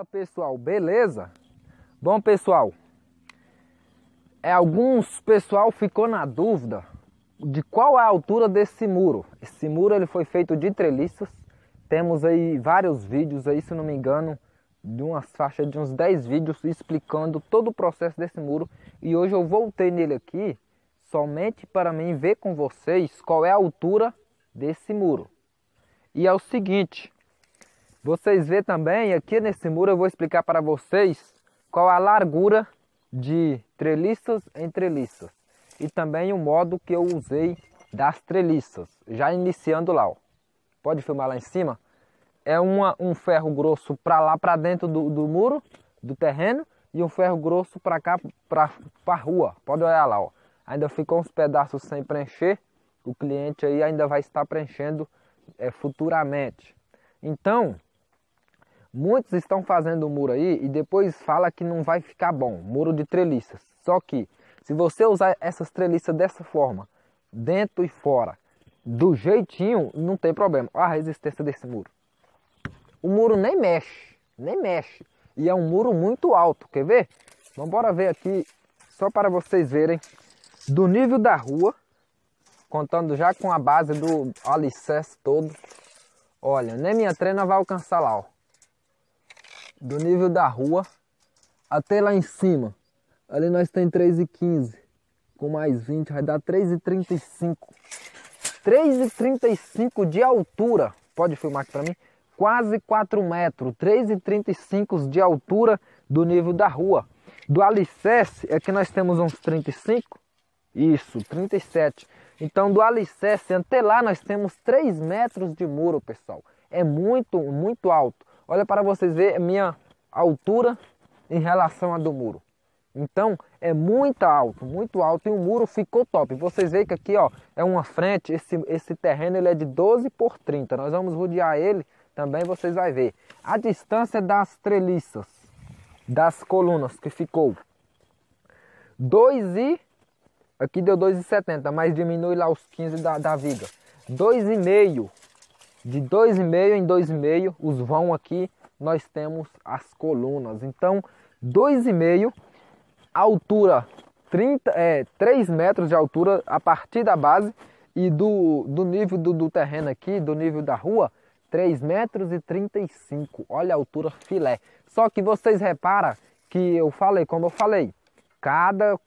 Fala pessoal, beleza? Bom pessoal, é, alguns pessoal ficou na dúvida de qual é a altura desse muro. Esse muro ele foi feito de treliças. Temos aí vários vídeos aí, se não me engano, de umas faixas de uns 10 vídeos explicando todo o processo desse muro. E hoje eu voltei nele aqui somente para mim ver com vocês qual é a altura desse muro. E é o seguinte, vocês vê também aqui nesse muro eu vou explicar para vocês qual a largura de treliças em treliças e também o modo que eu usei das treliças, já iniciando lá, ó. Pode filmar lá em cima? É uma, um ferro grosso para lá, para dentro do, do muro, do terreno, e um ferro grosso para cá, para a rua. Pode olhar lá, ó. Ainda ficou uns pedaços sem preencher, o cliente aí ainda vai estar preenchendo é, futuramente. Então, muitos estão fazendo o muro aí e depois fala que não vai ficar bom, muro de treliças. Só que se você usar essas treliças dessa forma, dentro e fora, do jeitinho, não tem problema. Olha a resistência desse muro. O muro nem mexe, nem mexe. E é um muro muito alto, quer ver? Vamos embora ver aqui, só para vocês verem, do nível da rua, contando já com a base do alicerce todo. Olha, nem minha treina vai alcançar lá, ó. Do nível da rua até lá em cima. Ali nós tem 3,15. Com mais 20 vai dar 3,35. 3,35 de altura. Pode filmar aqui para mim? Quase 4 metros. 3,35 de altura do nível da rua. Do alicerce é que nós temos uns 35. Isso, 37. Então do alicerce até lá nós temos 3 metros de muro, pessoal. É muito, muito alto. Olha para vocês verem a minha altura em relação a do muro. Então é muito alto, muito alto e o muro ficou top. Vocês veem que aqui ó, é uma frente, esse, esse terreno ele é de 12 por 30. Nós vamos rodear ele, também vocês vão ver. A distância das treliças, das colunas que ficou 2 e... Aqui deu 2,70, mas diminui lá os 15 da, da viga. 2,5. De 2,5 em 2,5, os vão aqui, nós temos as colunas. Então, 2,5 altura 30, é, 3 metros de altura a partir da base e do, do nível do, do terreno aqui, do nível da rua, 3 metros e 35. Olha a altura filé. Só que vocês reparam que eu falei, como eu falei, cada,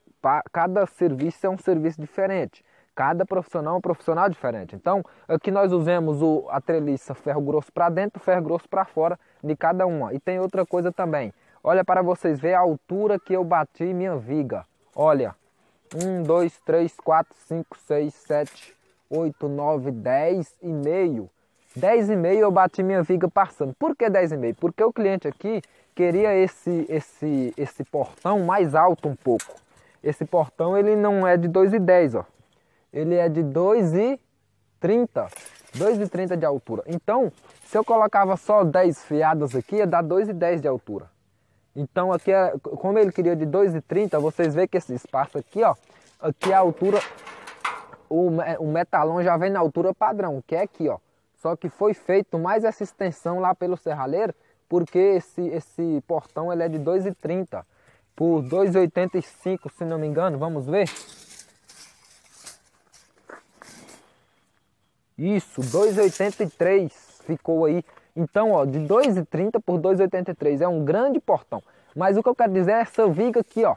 cada serviço é um serviço diferente. Cada profissional é um profissional diferente. Então, aqui nós usamos o, a treliça ferro grosso para dentro, ferro grosso para fora de cada uma. E tem outra coisa também. Olha para vocês verem a altura que eu bati minha viga. Olha, 1, 2, 3, 4, 5, 6, 7, 8, 9, 10 e meio. 10 e meio eu bati minha viga passando. Por que 10 e meio? Porque o cliente aqui queria esse, esse, esse portão mais alto um pouco. Esse portão ele não é de 2,10, ó. Ele é de 2,30. 2,30 de altura. Então, se eu colocava só 10 fiadas aqui, ia dar 2,10 de altura. Então aqui, é, como ele queria de 2,30, vocês veem que esse espaço aqui, ó, aqui a altura, o, o metalon já vem na altura padrão, que é aqui, ó. Só que foi feito mais essa extensão lá pelo serralheiro, porque esse, esse portão ele é de 2,30 por 2,85, se não me engano, vamos ver. Isso, 2,83 ficou aí então, ó, de 2,30 por 2,83 é um grande portão. Mas o que eu quero dizer é essa viga aqui, ó.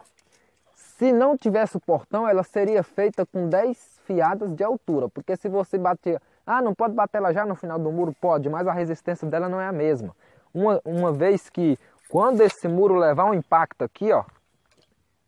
Se não tivesse o portão, ela seria feita com 10 fiadas de altura. Porque se você bater... Ah, não pode bater ela já no final do muro? Pode, mas a resistência dela não é a mesma. Uma, uma vez que, quando esse muro levar um impacto aqui, ó.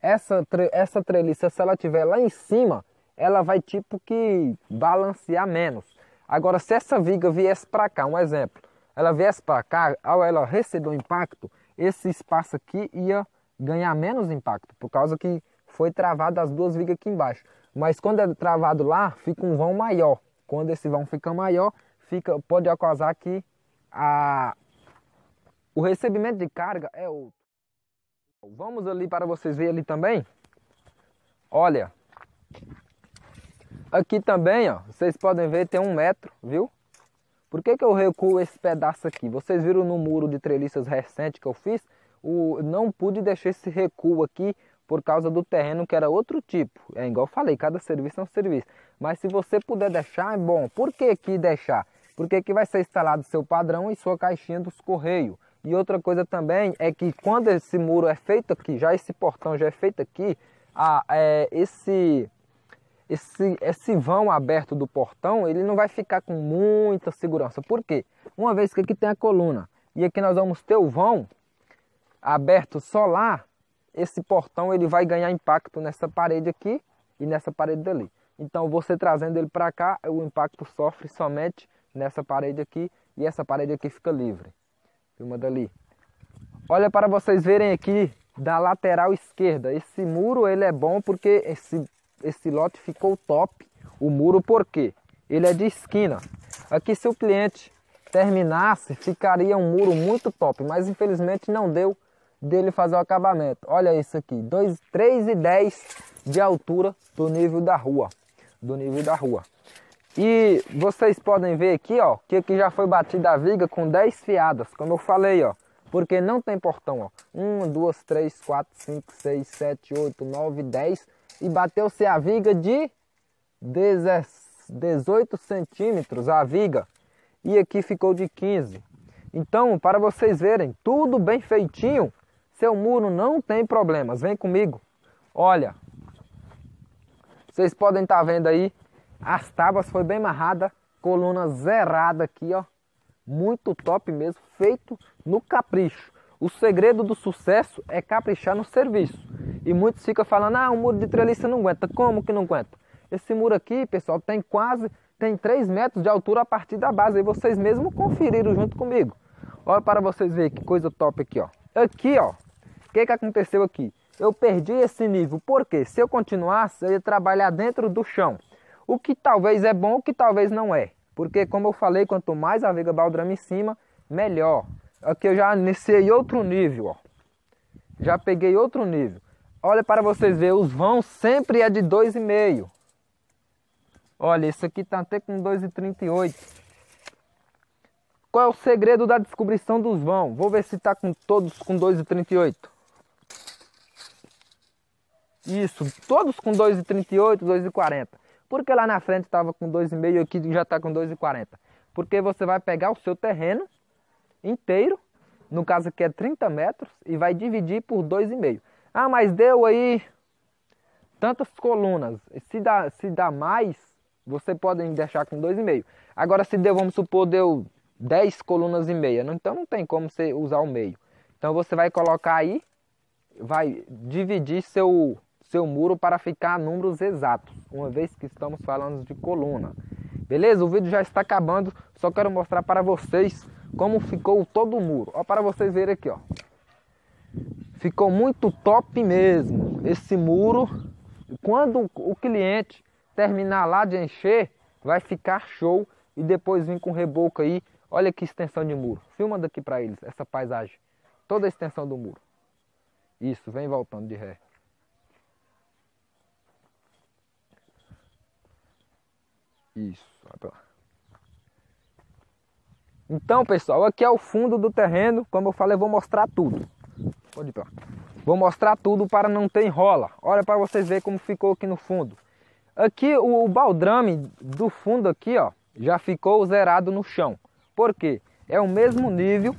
Essa, essa treliça, se ela estiver lá em cima, ela vai tipo que balancear menos. Agora, se essa viga viesse para cá, um exemplo ela viesse para cá, ao ela receber o impacto, esse espaço aqui ia ganhar menos impacto, por causa que foi travado as duas vigas aqui embaixo. Mas quando é travado lá, fica um vão maior. Quando esse vão fica maior, fica, pode causar que a, o recebimento de carga é outro. Vamos ali para vocês verem ali também. Olha, aqui também, ó, vocês podem ver tem um metro, viu? Por que, que eu recuo esse pedaço aqui? Vocês viram no muro de treliças recente que eu fiz? O, não pude deixar esse recuo aqui por causa do terreno que era outro tipo. É igual eu falei, cada serviço é um serviço. Mas se você puder deixar, é bom. Por que aqui deixar? Porque aqui vai ser instalado seu padrão e sua caixinha dos correios. E outra coisa também é que quando esse muro é feito aqui, já esse portão já é feito aqui, a, é, esse, esse, esse vão aberto do portão, ele não vai ficar com muita segurança. Por quê? Uma vez que aqui tem a coluna e aqui nós vamos ter o vão aberto solar, esse portão ele vai ganhar impacto nessa parede aqui e nessa parede dali. Então você trazendo ele para cá, o impacto sofre somente nessa parede aqui e essa parede aqui fica livre. Filma dali. Olha para vocês verem aqui da lateral esquerda. Esse muro ele é bom porque esse, esse lote ficou top. O muro por quê? Ele é de esquina. Aqui se o cliente terminasse, ficaria um muro muito top, mas infelizmente não deu dele fazer o acabamento. Olha isso aqui, 3,10 de altura do nível da rua, do nível da rua. E vocês podem ver aqui, ó, que aqui já foi batida a viga com 10 fiadas, como eu falei, ó. Porque não tem portão, ó. 1, 2, 3, 4, 5, 6, 7, 8, 9, 10. E bateu-se a viga de 18 centímetros, a viga. E aqui ficou de 15. Então, para vocês verem, tudo bem feitinho. Seu muro não tem problemas. Vem comigo. Olha. Vocês podem estar tá vendo aí. As tábuas foi bem amarrada. Coluna zerada aqui, ó. Muito top mesmo. Feito no capricho. O segredo do sucesso é caprichar no serviço. E muitos ficam falando, ah, o muro de treliça não aguenta. Como que não aguenta? Esse muro aqui, pessoal, tem quase, tem 3 metros de altura a partir da base. E vocês mesmo conferiram junto comigo. Olha para vocês verem que coisa top aqui, ó. Aqui, ó, o que, que aconteceu aqui? Eu perdi esse nível, porque se eu continuasse, eu ia trabalhar dentro do chão. O que talvez é bom, o que talvez não é. Porque, como eu falei, quanto mais a viga baldrama em cima, melhor. Aqui eu já iniciei outro nível, ó. Já peguei outro nível. Olha para vocês verem, os vãos sempre é de 2,5. Olha, esse aqui tá até com 2,38. Qual é o segredo da descobrição dos vãos? Vou ver se está com todos com 2,38. Isso, todos com 2,38, 2,40. Porque lá na frente estava com 2,5 e aqui já está com 2,40. Porque você vai pegar o seu terreno inteiro, no caso aqui é 30 metros, e vai dividir por 2,5. Ah, mas deu aí tantas colunas. Se dá, se dá mais, você pode deixar com 2,5. Agora se deu, vamos supor, deu 10 colunas e meia, então não tem como você usar o meio. Então você vai colocar aí, vai dividir seu seu muro para ficar números exatos, uma vez que estamos falando de coluna. Beleza? O vídeo já está acabando, só quero mostrar para vocês como ficou todo o muro. Ó, para vocês verem aqui, ó. Ficou muito top mesmo esse muro. Quando o cliente terminar lá de encher, vai ficar show e depois vir com reboco aí. Olha que extensão de muro. Filma daqui para eles essa paisagem. Toda a extensão do muro. Isso, vem voltando de ré. Isso. Então, pessoal, aqui é o fundo do terreno. Como eu falei, eu vou mostrar tudo. Pode ir pra Vou mostrar tudo para não ter enrola. Olha para vocês verem como ficou aqui no fundo. Aqui o, o baldrame do fundo aqui, ó, já ficou zerado no chão. Por quê? É o mesmo nível,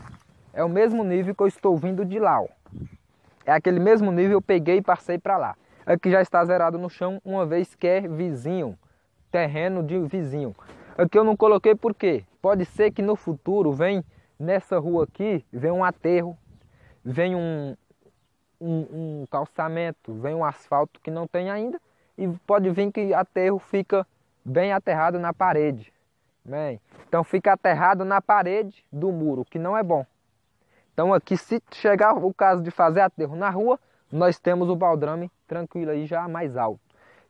é o mesmo nível que eu estou vindo de lá, ó. É aquele mesmo nível eu peguei e passei para lá. Aqui já está zerado no chão, uma vez que é vizinho terreno de vizinho. Aqui eu não coloquei porque pode ser que no futuro vem nessa rua aqui, vem um aterro, vem um, um, um calçamento, vem um asfalto que não tem ainda e pode vir que aterro fica bem aterrado na parede. Bem, então fica aterrado na parede do muro, que não é bom. Então aqui se chegar o caso de fazer aterro na rua, nós temos o baldrame tranquilo aí já mais alto.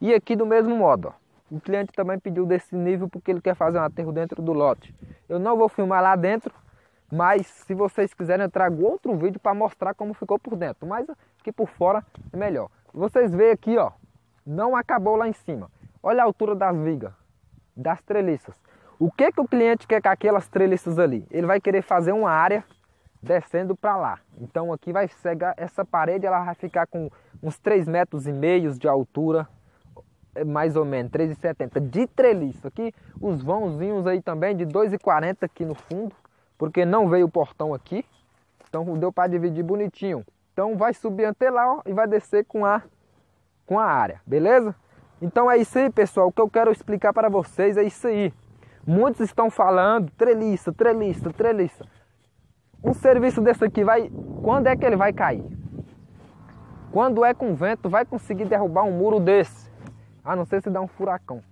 E aqui do mesmo modo, ó. O cliente também pediu desse nível porque ele quer fazer um aterro dentro do lote. Eu não vou filmar lá dentro, mas se vocês quiserem eu trago outro vídeo para mostrar como ficou por dentro. Mas aqui por fora é melhor. Vocês veem aqui, ó, não acabou lá em cima. Olha a altura das vigas, das treliças. O que, que o cliente quer com aquelas treliças ali? Ele vai querer fazer uma área descendo para lá. Então aqui vai cegar essa parede, ela vai ficar com uns 3 metros e meio de altura, é mais ou menos, 3,70 de treliça. Aqui os vãozinhos aí também de 2,40 aqui no fundo, porque não veio o portão aqui. Então deu para dividir bonitinho. Então vai subir até lá ó, e vai descer com a, com a área, beleza? Então é isso aí, pessoal. O que eu quero explicar para vocês é isso aí. Muitos estão falando treliça, treliça, treliça. Um serviço desse aqui vai. Quando é que ele vai cair? Quando é com vento, vai conseguir derrubar um muro desse? A não ser se dá um furacão.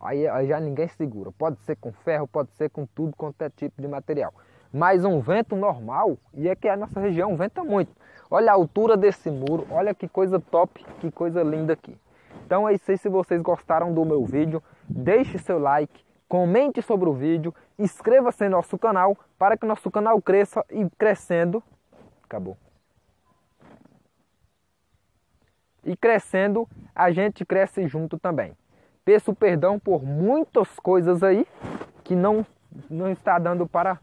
Aí, aí já ninguém segura. Pode ser com ferro, pode ser com tudo quanto é tipo de material. Mas um vento normal, e é que a nossa região venta muito. Olha a altura desse muro, olha que coisa top, que coisa linda aqui. Então é isso aí, se vocês gostaram do meu vídeo, deixe seu like, comente sobre o vídeo, inscreva-se no nosso canal para que nosso canal cresça e crescendo, acabou. E crescendo, a gente cresce junto também. Peço perdão por muitas coisas aí que não não está dando para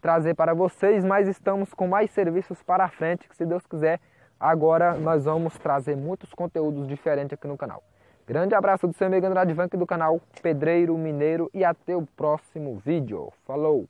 trazer para vocês, mas estamos com mais serviços para frente, que se Deus quiser, agora nós vamos trazer muitos conteúdos diferentes aqui no canal. Grande abraço do seu amigo Andrade Vank do canal Pedreiro Mineiro e até o próximo vídeo. Falou!